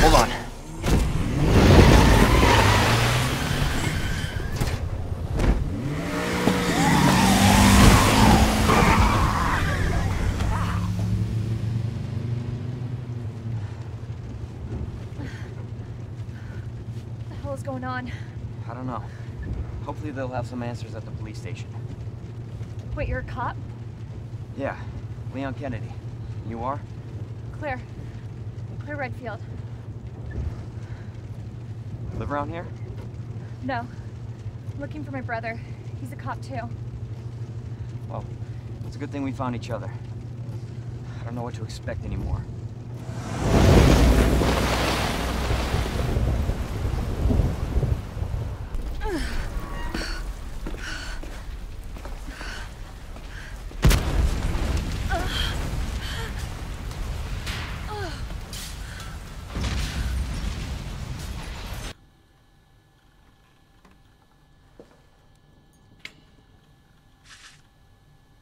Hold on. What the hell is going on? I don't know. Hopefully they'll have some answers at the police station. Wait, you're a cop? Yeah, Leon Kennedy. You are? Claire. Claire Redfield. Live around here? No. I'm looking for my brother. He's a cop too. Well, it's a good thing we found each other. I don't know what to expect anymore.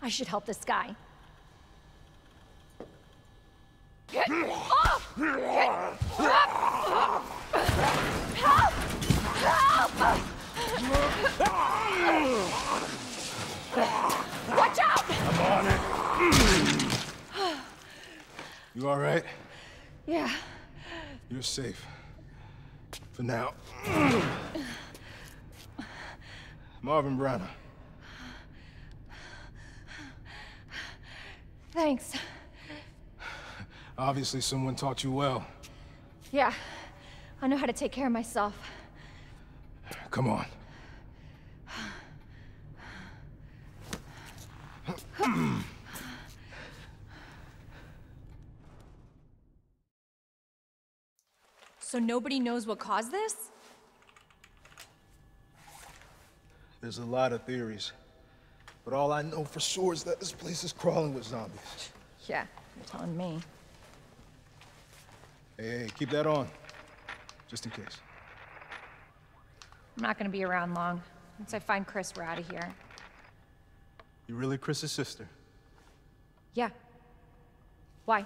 I should help this guy. Get off! Get off! Help! Help! Watch out! I'm on it. You all right? Yeah. You're safe. For now. Marvin Branagh. Thanks. Obviously someone taught you well. Yeah. I know how to take care of myself. Come on. So nobody knows what caused this? There's a lot of theories. But all I know for sure is that this place is crawling with zombies. Yeah, you're telling me. Hey, hey, keep that on. Just in case. I'm not gonna be around long. Once I find Chris, we're out of here. You really Chris's sister? Yeah. Why?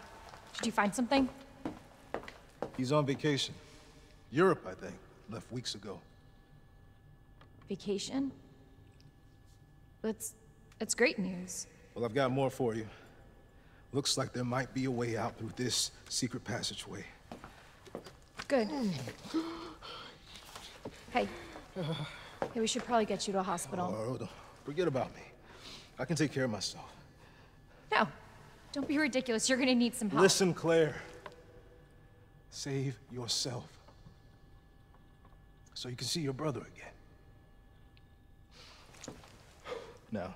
Did you find something? He's on vacation. Europe, I think. Left weeks ago. Vacation? That's that's great news. Well, I've got more for you. Looks like there might be a way out through this secret passageway. Good. Hey. Hey, we should probably get you to a hospital. Oh, don't forget about me. I can take care of myself. No. Don't be ridiculous. You're gonna need some help. Listen, Claire. Save yourself. So you can see your brother again. Now,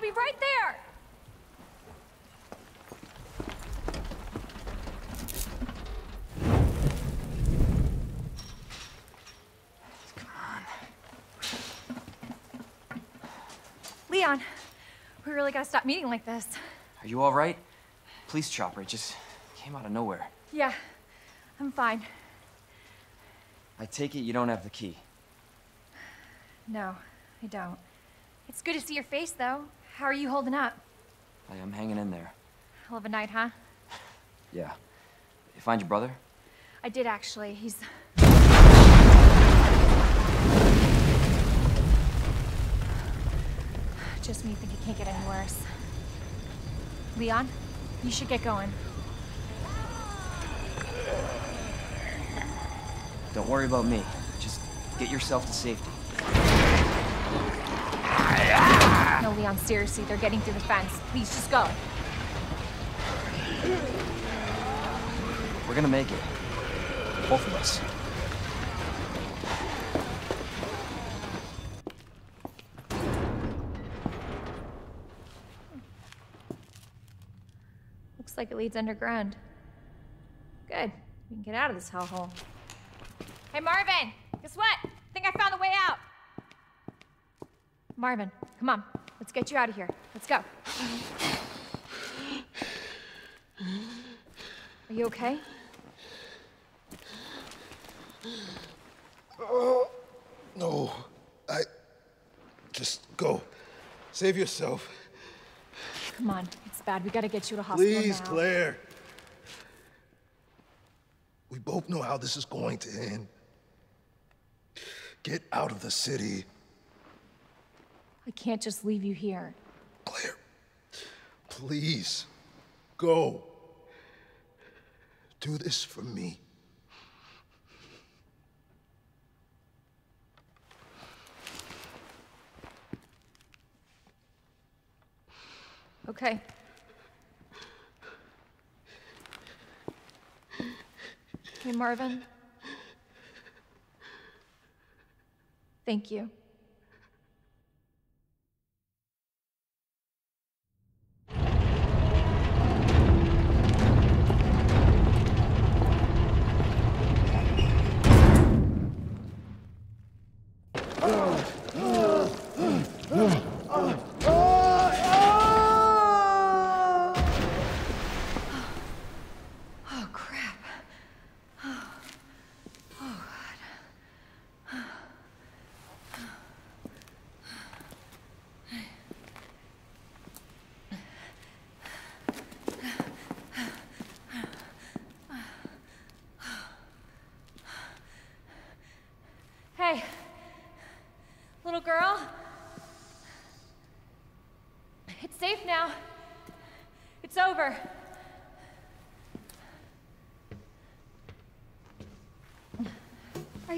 be right there! Come on. Leon, we really gotta stop meeting like this. Are you all right? Police chopper, it just came out of nowhere. Yeah, I'm fine. I take it you don't have the key. No, I don't. It's good to see your face, though. How are you holding up? I am hanging in there. Hell of a night, huh? Yeah. You find your brother? I did actually. He's. Just you think it can't get any worse. Leon, you should get going. Don't worry about me. Just get yourself to safety. No, Leon, seriously, they're getting through the fence. Please, just go. We're gonna make it. Both of us. Looks like it leads underground. Good. We can get out of this hellhole. Hey, Marvin! Guess what? I think I found the way out. Marvin, come on. Let's get you out of here. Let's go. Are you okay? No, I. Just go. Save yourself. Come on. It's bad. We gotta get you to hospital Please, now. Claire. We both know how this is going to end. Get out of the city, I can't just leave you here. Claire. Please, go. Do this for me. Okay. Hey, Marvin. Thank you. Oh, crap. Hey, little girl. It's safe now. It's over. Are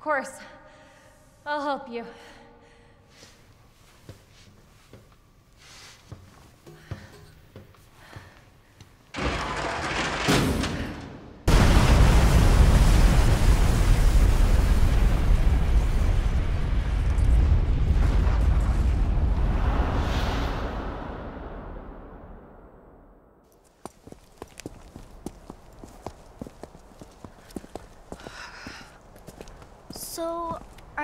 Of course. I'll help you. So, are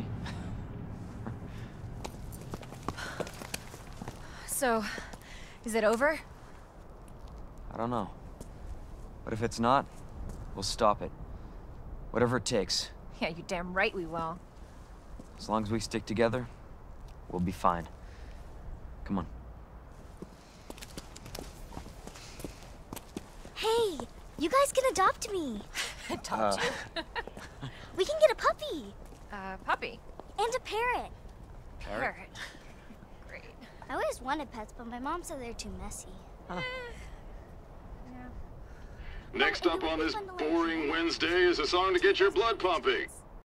He. So, is it over? I don't know. But if it's not, we'll stop it. Whatever it takes. Yeah, you damn right we will. As long as we stick together, we'll be fine. Come on. Hey, you guys can adopt me. Adopt Uh, you. We can get a puppy Uh, puppy. and a parrot. Parrot. Great. I always wanted pets, but my mom said they're too messy. Next Oh, up on this fun to learn boring Wednesday is a song to get your blood pumping.